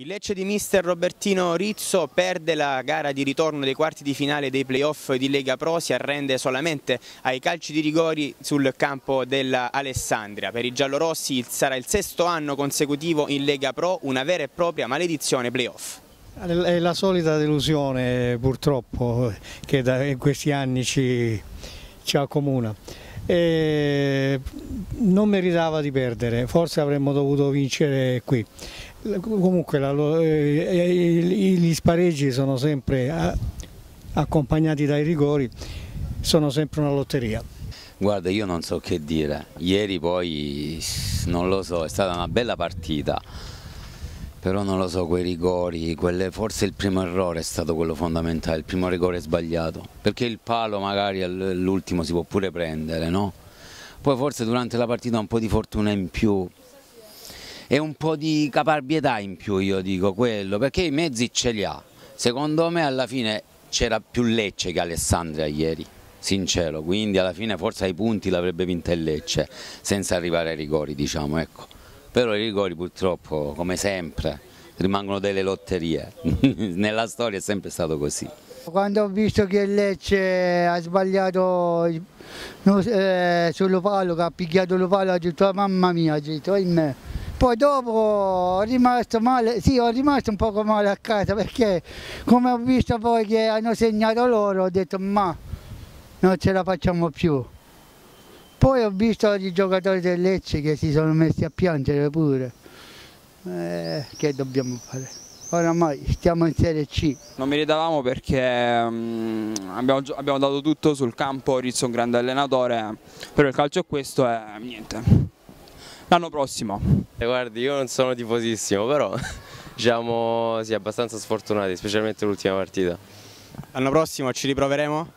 Il Lecce di mister Robertino Rizzo perde la gara di ritorno dei quarti di finale dei playoff di Lega Pro, si arrende solamente ai calci di rigori sul campo dell'Alessandria. Per i giallorossi sarà il sesto anno consecutivo in Lega Pro, una vera e propria maledizione playoff. È la solita delusione purtroppo che da questi anni ci, ci accomuna. E non meritava di perdere, forse avremmo dovuto vincere qui. Comunque la, eh, gli spareggi sono sempre accompagnati dai rigori, sono sempre una lotteria. Guarda, io non so che dire, ieri poi non lo so, è stata una bella partita, però non lo so, quei rigori, quelle, forse il primo errore è stato quello fondamentale, il primo rigore sbagliato, perché il palo magari all'ultimo si può pure prendere, no? Poi forse durante la partita un po' di fortuna in più, e un po' di caparbietà in più io dico quello, perché i mezzi ce li ha. Secondo me alla fine c'era più Lecce che Alessandria ieri, sincero, quindi alla fine forse ai punti l'avrebbe vinta il Lecce, senza arrivare ai rigori diciamo, ecco. Però i rigori purtroppo, come sempre, rimangono delle lotterie, nella storia è sempre stato così. Quando ho visto che Lecce ha sbagliato eh, sul palo, che ha picchiato il palo, ho detto mamma mia, ho detto, in me poi dopo ho rimasto male, sì ho rimasto un poco male a casa perché come ho visto poi che hanno segnato loro ho detto ma non ce la facciamo più. Poi ho visto i giocatori del Lecce che si sono messi a piangere pure. Eh, che dobbiamo fare? Oramai stiamo in Serie C. Non meritavamo perché um, abbiamo, abbiamo, dato tutto sul campo, Rizzo è un grande allenatore, però il calcio è questo e niente l'anno prossimo? Eh, guardi, io non sono tifosissimo, però diciamo sì, abbastanza sfortunati, specialmente l'ultima partita. L'anno prossimo ci riproveremo?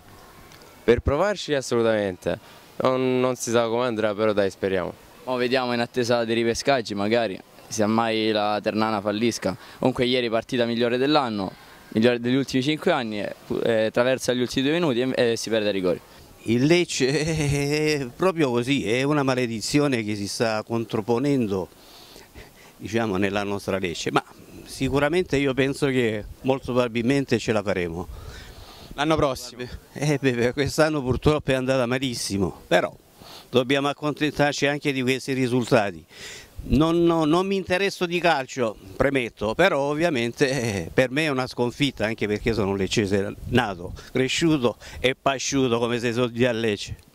Per provarci assolutamente, non, non si sa come andrà, però dai speriamo. Oh, vediamo in attesa dei ripescaggi magari, se mai la Ternana fallisca. Comunque ieri partita migliore dell'anno, migliore degli ultimi 5 anni, eh, traversa gli ultimi due minuti e, e si perde a rigori. Il Lecce è proprio così, è una maledizione che si sta controponendo diciamo, nella nostra Lecce, ma sicuramente io penso che molto probabilmente ce la faremo. L'anno prossimo? Eh, quest'anno purtroppo è andata malissimo, però dobbiamo accontentarci anche di questi risultati. Non, no, non, mi interesso di calcio, premetto, però ovviamente eh, per me è una sconfitta anche perché sono leccese nato, cresciuto e pasciuto come se sono di a Lecce.